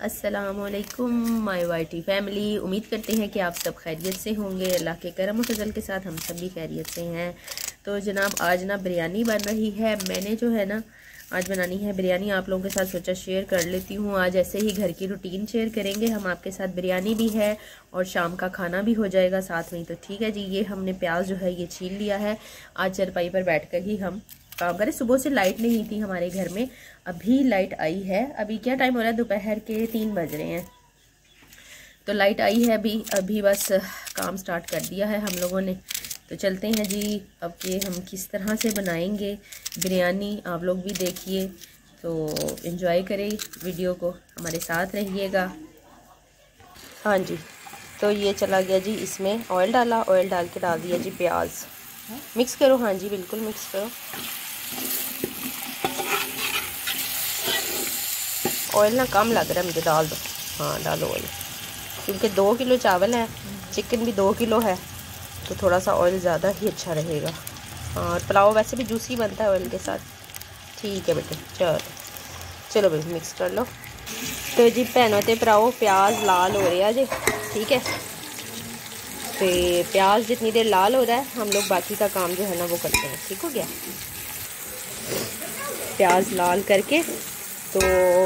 असलकुम माई Y family उम्मीद करते हैं कि आप सब खैरियत से होंगे। अल्लाह के करम फजल के साथ हम सब भी खैरियत से हैं। तो जनाब, आज ना बिरयानी बन रही है। मैंने जो है ना, आज बनानी है बिरयानी। आप लोगों के साथ सोचा शेयर कर लेती हूँ। आज ऐसे ही घर की रूटीन शेयर करेंगे। हम आपके साथ बिरयानी भी है और शाम का खाना भी हो जाएगा साथ में। तो ठीक है जी, ये हमने प्याज जो है, ये छील लिया है। आज चरपाई पर बैठ कर ही हम काम करें सुबह से लाइट नहीं थी हमारे घर में। अभी लाइट आई है। अभी क्या टाइम हो रहा है? दोपहर के तीन बज रहे हैं। तो लाइट आई है अभी। अभी बस काम स्टार्ट कर दिया है हम लोगों ने। तो चलते हैं जी। अब ये हम किस तरह से बनाएँगे बिरयानी, आप लोग भी देखिए। तो इन्जॉय करें वीडियो को। हमारे साथ रहिएगा। हाँ जी। तो ये चला गया जी इसमें ऑयल डाला। ऑयल डाल के डाल दिया जी प्याज। मिक्स करो। हाँ जी, बिल्कुल मिक्स करो। ऑयल ना कम लग रहा है मुझे, डाल दो। हाँ डालो ऑयल क्योंकि दो किलो चावल है चिकन भी दो किलो है तो थोड़ा सा ऑयल ज़्यादा ही अच्छा रहेगा। हाँ और पुलाव वैसे भी जूसी बनता है ऑयल के साथ। ठीक है बेटे, चलो। चलो भाई मिक्स कर लो। तो जी भैनों तो भराओ प्याज लाल हो रहा जी ठीक है? तो प्याज जितनी देर लाल हो रहा है, हम लोग बाकी का काम जो है ना वो करते हैं, ठीक हो गया? प्याज लाल करके तो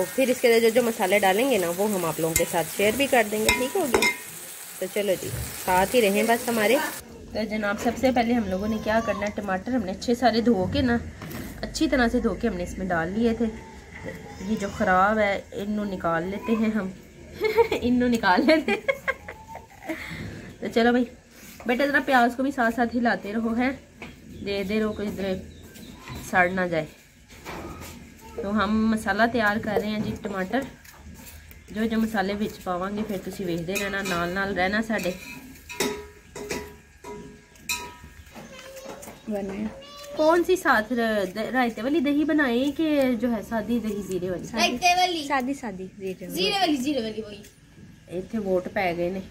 फिर इसके अंदर जो जो मसाले डालेंगे ना, वो हम आप लोगों के साथ शेयर भी कर देंगे, ठीक हो गया तो चलो जी, साथ ही रहें बस हमारे। तो जनाब, सबसे पहले हम लोगों ने क्या करना है, टमाटर हमने अच्छे सारे धो के ना, अच्छी तरह से धो के हमने इसमें डाल लिए थे। ये जो ख़राब है इन्हों निकाल लेते हैं हम। इन्हों निकाल लेते हैं। तो चलो भाई, बेटा ज़रा प्याज को भी साथ साथ हिलाते रहो, है? दे दे रहो इधर सड़ ना जाए तो हम मसाला तैयार कर रहे हैं जी टमाटर जो जो मसाले बिच पावे फिर तुम वेखते रहना नाल नाल रहना साढ़े कौन सी साथ रायते वाली दही बनाए कि जो है सादी दही जीरे वाली रायते वाली सादी सादी जीरे वाली जीरे वाली वही इतने वोट पै गए ने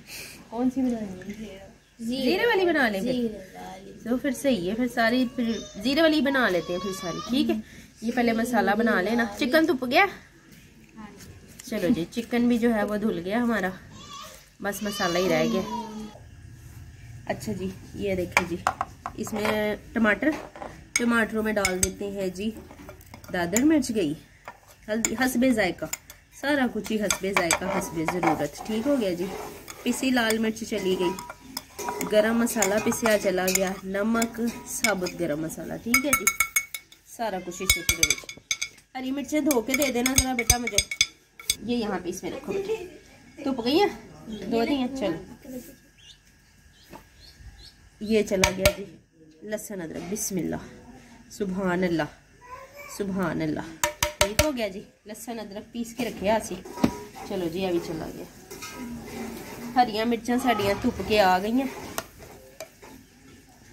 कौन सी बनानी जीरे वाली बना लें तो फिर सही है, फिर सारी फिर जीरे वाली बना लेते हैं फिर सारी, ठीक है? ये पहले मसाला बना लेना। चिकन तुप गया? चलो जी, चिकन भी जो है वो धुल गया हमारा। बस मसाला ही रह गया। अच्छा जी, ये देखिए जी, इसमें टमाटर, टमाटरों में डाल देते हैं जी। दादर मिर्च गई? हल्दी, हसबे जायका। सारा कुछ ही हसबे जायका, हसबे ज़रूरत। ठीक हो गया जी। पिसी लाल मिर्च चली गई। गरम मसाला पिसिया चला गया। नमक साबुत गरम मसाला, ठीक है जी? सारा कुछ इसी हरी मिर्चें धो के दे देना ज़रा बेटा मुझे। ये यहाँ पे इसमें रखो धुप गई है? धो दी है? चलो। ये चला गया जी। लहसन, अदरक, बिस्मिल्लाह। सुबहान अल्लाह सुबहान अल्लाह ठीक हो गया जी। लहसन, अदरक पीस के रखे असी चलो जी, अभी चला गया। हरिया मिर्चा साड़ियाँ धुप के आ गई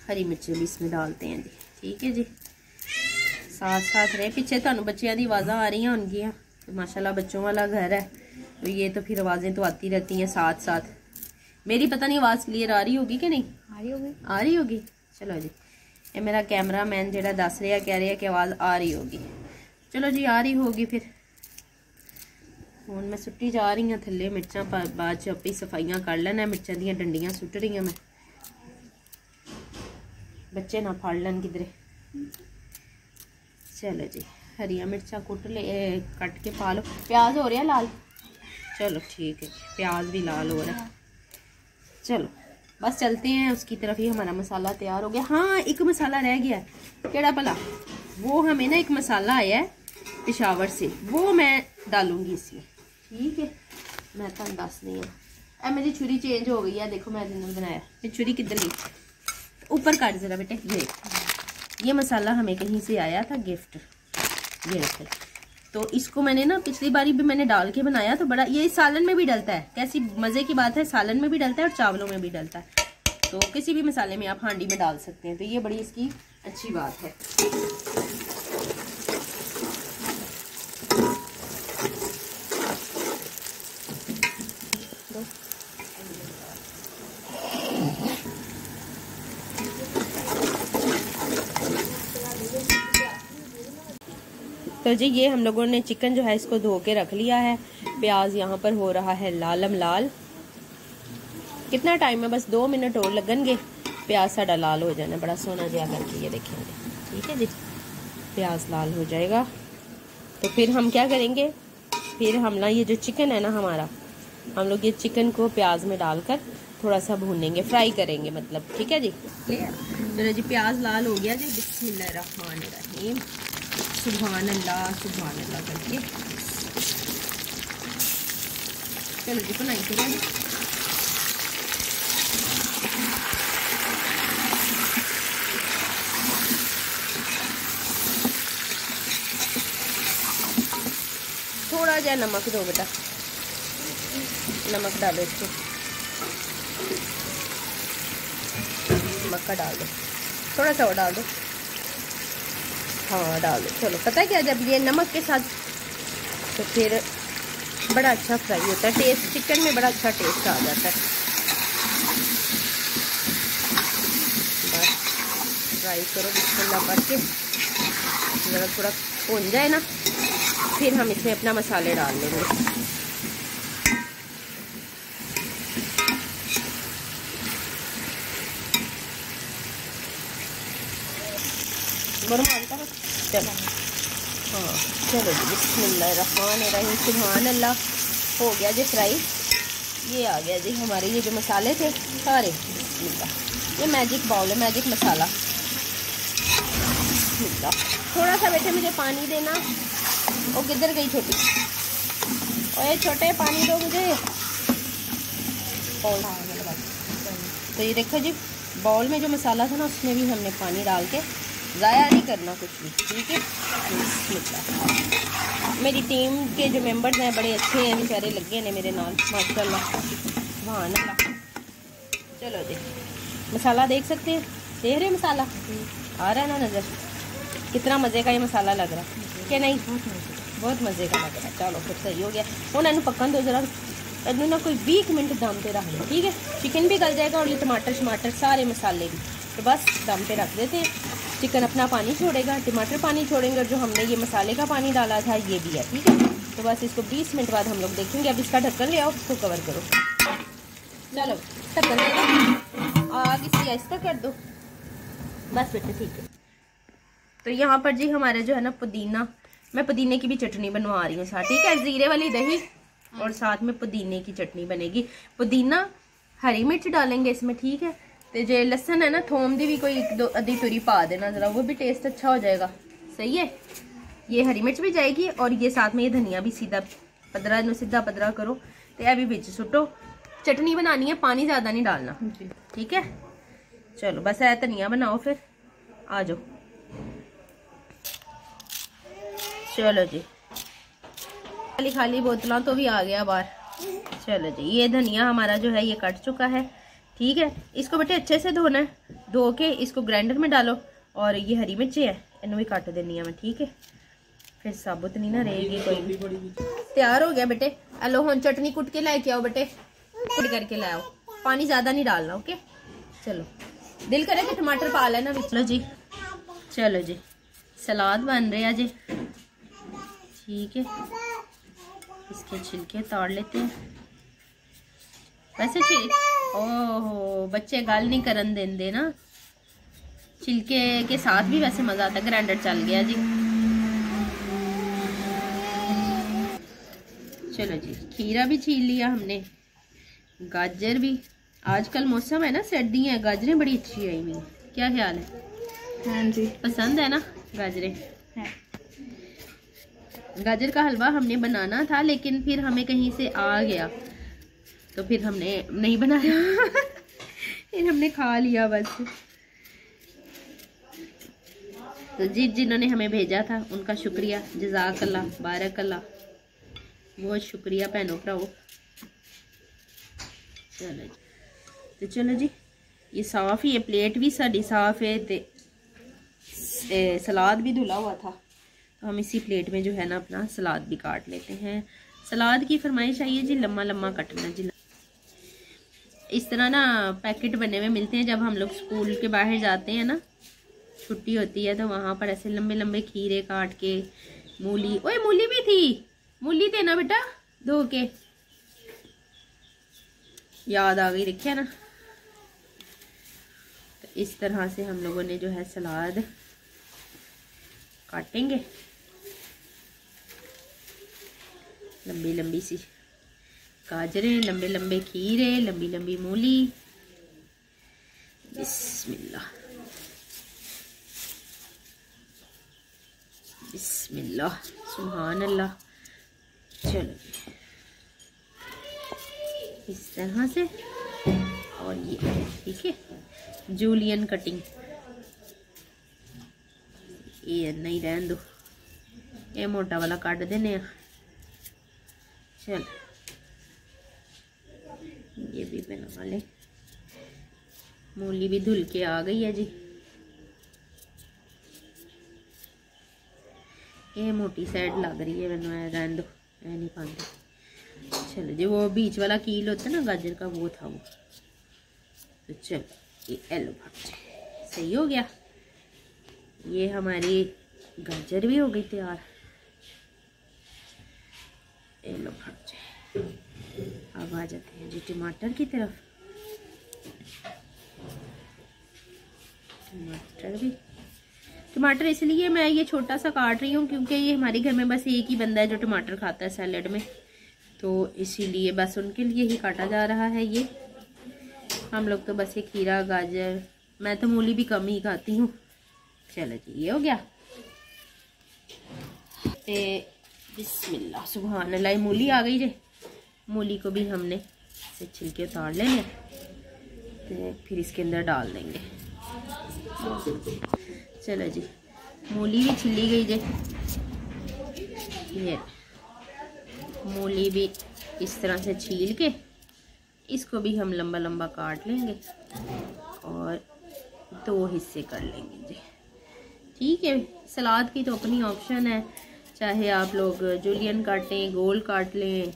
हरी मिर्चें भी इसमें डालते हैं जी ठीक है जी साथ साथ रहे पीछे तुम बच्चों की आवाज़ा आ रही होंगी तो माशाल्लाह बच्चों वाला घर है तो ये तो फिर आवाज़ें तो आती रहती हैं साथ साथ मेरी पता नहीं आवाज़ क्लियर आ रही होगी कि नहीं आ रही होगी आ रही होगी चलो जी ये मेरा कैमरा मैन जो दस रहा कह रहा कि आवाज़ आ रही होगी चलो जी आ रही होगी फिर हूँ मैं सुट्टी जा रही हूँ थले मिर्चा पा बाद अपनी सफाइयाँ कर लेना मिर्चा दियाँ डंडियाँ सुट रही मैं बच्चे ना फड़ लन किधरे चलो जी हरिया मिर्चा कुट ले कट के पा लो प्याज हो रहा लाल चलो ठीक है प्याज भी लाल हो रहा है चलो बस चलते हैं उसकी तरफ़ ही हमारा मसाला तैयार हो गया हाँ एक मसाला रह गया केड़ा भला वो हमें ना एक मसाला आया है पिशावर से। वो मैं डालूँगी इसमें। ठीक है। मैं तो दस नहीं हूँ। मेरी छुरी चेंज हो गई है। देखो मैं दिन बनाया। ये छुरी किधर गई? ऊपर काट ज़रा बेटे। ये। ये मसाला हमें कहीं से आया था गिफ्ट ये रखे। तो इसको मैंने ना पिछली बारी भी मैंने डाल के बनाया तो बड़ा ये सालन में भी डलता है। कैसी मज़े की बात है सालन में भी डलता है और चावलों में भी डलता है। तो किसी भी मसाले में आप हांडी में डाल सकते हैं। तो ये बड़ी इसकी अच्छी बात है। तो जी ये हम लोगों ने चिकन जो है इसको धो के रख लिया है। प्याज यहाँ पर हो रहा है लालम लाल। कितना टाइम है? बस दो मिनट और लगनगे प्याज साढ़ा लाल हो जाना बड़ा सोना जहा करके ये देखेंगे। ठीक है जी? प्याज लाल हो जाएगा। तो फिर हम क्या करेंगे? फिर हम ना ये जो चिकन है ना हमारा हम लोग ये चिकन को प्याज में डालकर थोड़ा सा भूनेंगे फ्राई करेंगे मतलब। ठीक है जी? चलो जी प्याज लाल हो गया जी। बिस्मिल्लाहिर्रहमानिर्रहीम सुबहान अल्लाह सुबहान अल्लाह करके। चलो जी, बनाई करें। थोड़ा जहा नमक दो बेटा। नमक डालो इसको। नमक डाल दो। थोड़ा सा और डाल दो। हाँ डाल दो। चलो, पता क्या, जब ये नमक के साथ तो फिर बड़ा अच्छा फ्राई होता है। टेस्ट चिकन में बड़ा अच्छा टेस्ट आ जाता है। बस फ्राई करो बिस्मिल्लाह करके। ज़रा थोड़ा भुन जाए ना, फिर हम इसमें अपना मसाले डाल लेंगे। चलो हाँ चलो जी बिस्मिल्लाहिर्रहमानिर्रहीम सुभान अल्लाह हो गया जी फ्राई ये आ गया जी हमारे ये जो मसाले थे सारे ये मैजिक बाउल है मैजिक मसाला थोड़ा सा बेटे मुझे पानी देना। वो किधर गई छोटी। और ये छोटे, पानी दो मुझे। तो ये देखो जी बाउल में जो मसाला था ना, उसमें भी हमने पानी डाल के ज़ाया नहीं करना कुछ भी, ठीक है? मेरी टीम के जो मेंबर्स हैं, बड़े अच्छे हैं, बेचारे लगे हैं मेरे नाल, माशाल्लाह। वहाँ ना चलो जी, मसाला देख सकते हैं? देख रहे मसाला? आ रहा है ना नज़र? कितना मज़े का ये मसाला लग रहा है, कि नहीं? बहुत मज़े का लग रहा है। चलो फिर सही हो गया। हूँ इन पकन दो जरा। इनू ना कोई बीस मिनट दम पे रख लो ठीक है? चिकन भी गल जाएगा और ये टमाटर शमाटर सारे मसाले भी। तो बस दम पे रख देते हैं। चिकन अपना पानी छोड़ेगा, टमाटर पानी छोड़ेंगे जो हमने ये मसाले का पानी डाला था, ये भी है, ठीक है? तो बस इसको 20 मिनट बाद हम लोग देखेंगे। अब इसका ढक्कन ले आओ उसको कवर करो। चलो, ढक्कन ले आग इसकी ऐसा कर दो। बस बेटे, ठीक है। तो यहाँ पर जी हमारे जो है ना पुदीना, मैं पुदीने की भी चटनी बनवा रही हूँ साथ, ठीक है? जीरे वाली दही और साथ में पुदीने की चटनी बनेगी। पुदीना हरी मिर्च डालेंगे इसमें, ठीक है? तो जो लसन है ना थोम दी भी कोई एक दो अद्धी तुरी पा देना ज़रा वो भी टेस्ट अच्छा हो जाएगा। सही है? ये हरी मिर्च भी जाएगी और ये साथ में ये धनिया भी सीधा पदरा सीधा पदरा करो। तो यह भी बिच सुटो चटनी बनानी है पानी ज़्यादा नहीं डालना। ठीक है? चलो बस है धनिया बनाओ फिर। आ जाओ। चलो जी। खाली खाली बोतलों तो भी आ गया बाहर। चलो जी ये धनिया हमारा जो है ये कट चुका है। ठीक है? इसको बेटे अच्छे से धोना है। धो के इसको ग्राइंडर में डालो। और ये हरी मिर्ची है इन भी कट देनी है मैं ठीक है? फिर साबुत नहीं ना रहेगी कोई। तैयार हो गया बेटे? हेलो हम चटनी कुट के लाए आओ बेटे। कुट करके लाओ पानी ज़्यादा नहीं डालना ओके? चलो। दिल करे कि टमाटर पा लेना चलो जी। चलो जी। सलाद बन रहा जी ठीक है। इसके छिलके तोड़ लेते हैं। वैसे छिल ओहो बच्चे गाल नहीं करन देंगे ना। छिलके के साथ भी वैसे मज़ा आता ग्राइंडर चल गया जी। चलो जी खीरा भी छील लिया हमने गाजर भी। आजकल मौसम है ना सर्दी है गाजरें बड़ी अच्छी आई हुई। क्या ख्याल है? हाँ जी। पसंद है ना गाजरें? गाजर का हलवा हमने बनाना था लेकिन फिर हमें कहीं से आ गया। तो फिर हमने नहीं बनाया। फिर हमने खा लिया बस। तो जिस जिन्होंने हमें भेजा था उनका शुक्रिया। जजाकल्ला बारकल्ला बहुत शुक्रिया भैनों भराओ चलो जी। तो चलो जी ये साफ़ ही है प्लेट भी साड़ी साफ़ है ते सलाद भी धुला हुआ था। तो हम इसी प्लेट में जो है ना अपना सलाद भी काट लेते हैं। सलाद की फरमाइश आई है जी लम्मा लम्मा कटना जी। इस तरह ना पैकेट बने हुए मिलते हैं जब हम लोग स्कूल के बाहर जाते हैं ना, छुट्टी होती है तो वहाँ पर ऐसे लंबे लंबे खीरे काट के, मूली, ओए मूली भी थी, मूली थे ना बेटा, धो के। याद आ गई, देखिए ना। तो इस तरह से हम लोगों ने जो है सलाद काटेंगे। लंबी लंबी सी। गाजरें लंबे लंबे खीरे लंबी लंबी मूली। बिस्मिल्लाह। बिस्मिल्लाह। सुबहान अल्लाह चलो। इस तरह से। और ये, ठीक है? जूलियन कटिंग ये नहीं रहन दो। ये मोटा वाला काट देने चल। ये भी बना ले मूली भी धुल के आ गई है जी। ये मोटी साइड लग रही है मैंने रहन दो मैं नहीं पाती चलो जी, वो बीच वाला कील होता है ना, गाजर का, वो था वो। तो चलो, ये एलो भाग सही हो गया। ये हमारी गाजर भी हो गई तैयार। एलो भाग अब आ जाते हैं जी टमाटर की तरफ़। टमाटर भी। टमाटर इसलिए मैं ये छोटा सा काट रही हूँ क्योंकि ये हमारे घर में बस एक ही बंदा है जो टमाटर खाता है सैलड में। तो इसीलिए बस उनके लिए ही काटा जा रहा है ये। हम लोग तो बस ये खीरा, गाजर, मैं तो मूली भी कम ही खाती हूँ। चलो जी, ये हो गया। ते बिस्मिल्लाह अल्लाह मूली आ गई जे। मूली को भी हमने इसे छिलके उतार लेंगे। तो फिर इसके अंदर डाल देंगे। चलो जी, मूली भी छिली गई जे। ये मूली भी इस तरह से छील के इसको भी हम लंबा लंबा काट लेंगे और दो हिस्से कर लेंगे जी। ठीक है, सलाद की तो अपनी ऑप्शन है। चाहे आप लोग जूलियन काटें गोल काट लें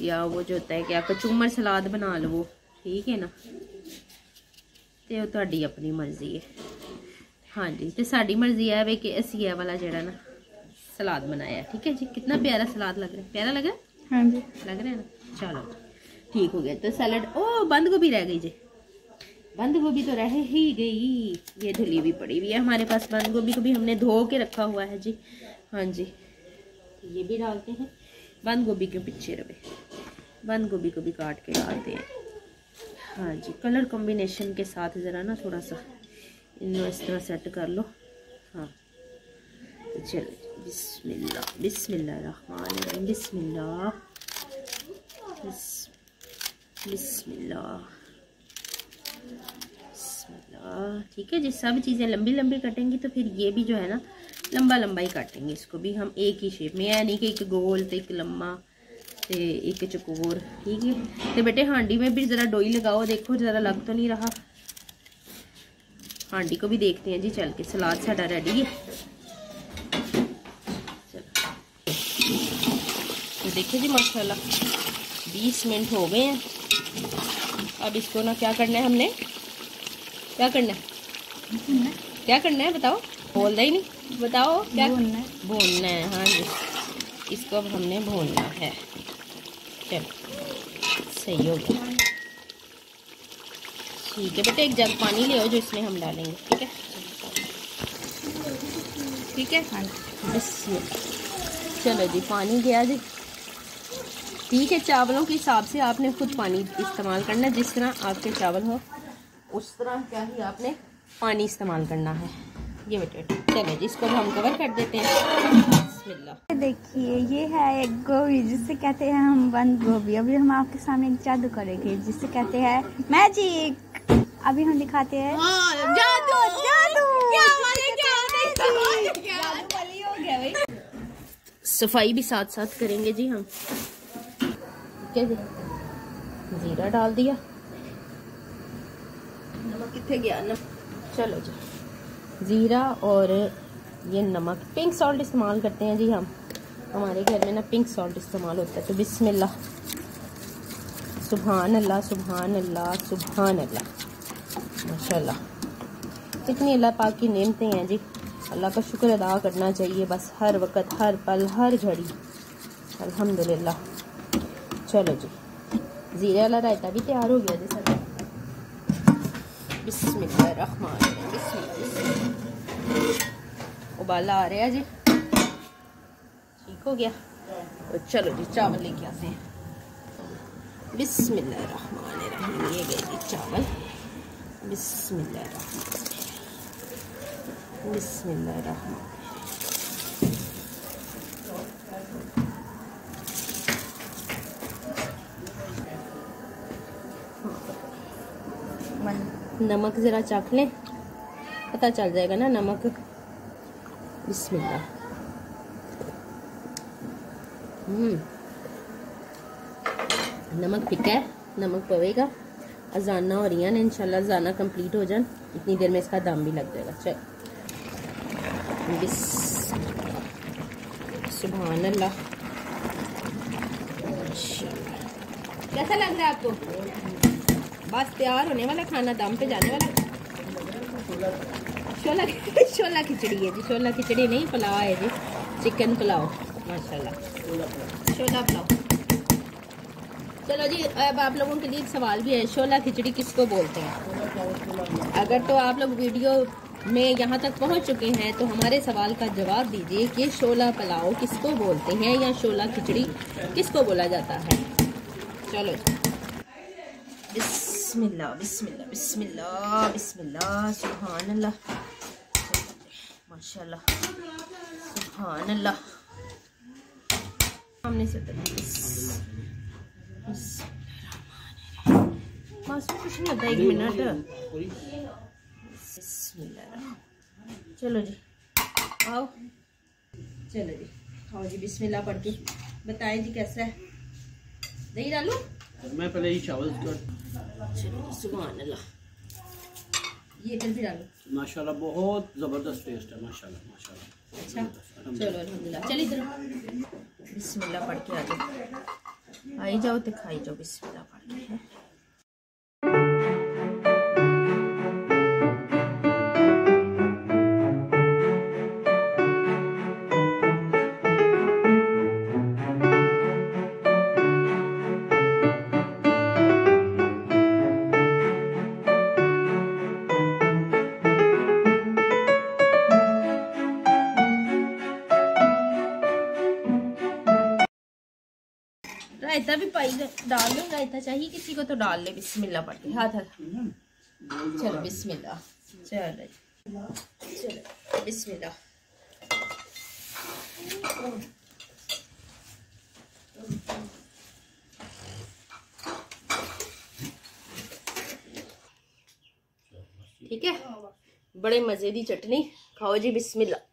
या वो जो होता है कि आप कचूमर सलाद बना लो ठीक है ना तो ਤੁਹਾਡੀ अपनी मर्जी है हाँ जी तो साड़ी मर्जी है वे कि असी यह वाला जरा ना सलाद बनाया ठीक है जी कितना प्यारा सलाद लग रहा है प्यारा लग रहा है हाँ जी लग रहा है ना चलो ठीक हो गया तो सैलड ओ बंद गोभी रह गई जी बंद गोभी तो रह ही गई ये धुली भी पड़ी हुई है हमारे पास बंद गोभी को भी हमने धो के रखा हुआ है जी हाँ जी ये भी डालते हैं बंद गोभी के पीछे रहे बंद गोभी को भी काट के डालते हैं। हाँ जी, कलर कॉम्बिनेशन के साथ ज़रा ना थोड़ा सा इनको इस तरह सेट कर लो। हाँ। चलो, बिस्मिल्लाह बिस्मिल्लाह रहमान बिस्मिल्लाह। ठीक है जी, सब चीज़ें लंबी लंबी कटेंगी तो फिर ये भी जो है ना लंबा लंबा ही काटेंगे। इसको भी हम एक ही शेप में है नहीं कि एक गोल तो एक लंबा तो एक चकोर ठीक है तो बेटे हांडी में भी ज़रा डोई लगाओ देखो ज़रा लग तो नहीं रहा हांडी को भी देखते हैं जी चल के सलाद साडा रेडी है तो देखिए जी माशाल्लाह बीस मिनट हो गए हैं अब इसको ना क्या करना है हमने? क्या करना है? क्या करना है बताओ? बोल ही नहीं। बताओ क्या भूनना है। भूनना है हाँ जी। इसको अब हमने भूनना है। चलो सही हो गया। ठीक है बेटा एक जग पानी ले आओ जो इसमें हम डालेंगे ठीक है? ठीक है? हाँ। बस चलो जी पानी गया जी। ठीक है चावलों के हिसाब से आपने खुद पानी इस्तेमाल करना जिस तरह आपके चावल हो उस तरह क्या ही आपने पानी इस्तेमाल करना है। ये बेटे चलो जी इसको हम कवर कर देते हैं। देखिए ये है एक गोभी जिससे कहते हैं हम बंद गोभी। अभी हम आपके सामने एक जादू करेंगे जिससे कहते हैं मैजिक अभी हम दिखाते हैं। हाँ, जादू जादू सफ़ाई भी साथ साथ करेंगे जी हम। जी। जीरा डाल दिया। नमक कितने गया? नमक चलो जी। जीरा और ये नमक। पिंक सॉल्ट इस्तेमाल करते हैं जी हम। हमारे घर में ना पिंक सॉल्ट इस्तेमाल होता है। तो बिस्मिल्लाह। सुबहान अल्लाह सुबहान अल्लाह सुबहान अल्लाह माशाल्लाह। कितनी अल्लाह पाक की नेमतें हैं जी। अल्लाह का शुक्र अदा करना चाहिए बस। हर वक्त, हर पल, हर घड़ी। अल्हम्दुलिल्लाह। चलो जी। ज़ीरे वाला रायता भी तैयार हो गया जी सर। बिस्मिल्लाह उबाला आ रहा जी। ठीक हो गया। तो चलो जी, चावल लेके आते हैं। बिस्मिल्लाह ये गए जी चावल। बिस्मिल्लाह बिस्मिल्लाह नमक ज़रा चख लें। पता चल जाएगा ना नमक। बिस्मिल्लाह। हम्म। नमक फिका है, नमक पवेगा। अजाना रही है इंशाल्लाह अजाना कंप्लीट हो जाए इतनी देर में इसका दाम भी लग जाएगा। चल। बिस अल्लाह कैसा लग रहा है आपको? बस तैयार होने वाला खाना दाम पे जाने वाला छोला छोला खिचड़ी है जी, छोला खिचड़ी नहीं, पुलाव है जी। चिकन पुलाव, माशाल्लाह। छोला पुलाव। चलो जी, अब आप लोगों के लिए एक सवाल भी है, छोला खिचड़ी किसको बोलते हैं? अगर तो आप लोग वीडियो में यहाँ तक पहुँच चुके हैं तो हमारे सवाल का जवाब दीजिए कि शोला पुलाव किसको बोलते हैं या शोला खिचड़ी किसको बोला जाता है? चलो। बिस्मिल्लाह बिस्मिल्लाह बिस्मिल्लाह बिस्मिल्लाह सुभान अल्लाह माशाल्लाह। सुभान अल्लाह हमने से बस कुछ नहीं होता एक मिनट। चलो जी आओ। चलो जी आओ जी बिस्मिल्लाह पढ़ के। बताएँ जी कैसा है? दही डालू? मैं पहले ही चावल चलो सुबह अल्लाह ये फिर भी डालो। माशाल्लाह बहुत ज़बरदस्त टेस्ट है माशाल्लाह माशाल्लाह। अच्छा चलो अल्हम्दुलिल्लाह। चलिए इधर। बिस्मिल्लाह पढ़ के आ जाओ। आई जाओ तो खाई जाओ बिस्मिल्लाह पढ़ के। रायता भी पाई डाल लो रायता चाहिए किसी को तो डाल ले, बिस्मिल्लाह के, हाथ हाथ चलो, बिस्मिल्लाह, चलो चलो, बिस्मिल्लाह। ठीक है? बड़े मज़े की चटनी, खाओ जी, बिस्मिल्लाह।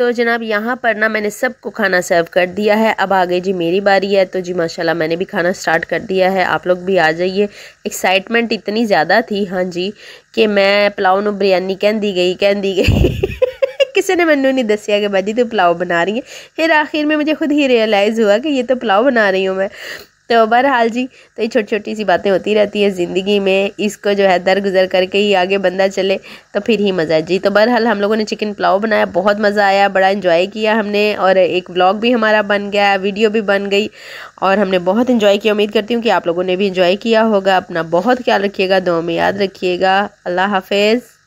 तो जनाब, यहाँ पर ना मैंने सबको खाना सर्व कर दिया है। अब आ गई जी मेरी बारी है तो जी माशाल्लाह मैंने भी खाना स्टार्ट कर दिया है। आप लोग भी आ जाइए। एक्साइटमेंट इतनी ज़्यादा थी हाँ जी, कि मैं पुलाव नु बिरयानी कहती गई कहती गई। किसी ने मैंने नहीं दसिया कि बाजी तो पुलाव बना रही है। फिर आखिर में मुझे खुद ही रियलाइज़ हुआ कि ये तो पुलाव बना रही हूँ मैं। तो बहरहाल जी तो ये छोटी छोटी सी बातें होती रहती है ज़िंदगी में, इसको जो है दर गुजर करके ही आगे बंदा चले तो फिर ही मज़ा जी तो बहरहाल हम लोगों ने चिकन पुलाव बनाया, बहुत मज़ा आया, बड़ा इन्जॉय किया हमने, और एक व्लॉग भी हमारा बन गया वीडियो भी बन गई, और हमने बहुत इन्जॉय किया। उम्मीद करती हूँ कि आप लोगों ने भी इन्जॉय किया होगा। अपना बहुत ख्याल रखिएगा दो में याद रखिएगा। अल्लाह हाफिज़।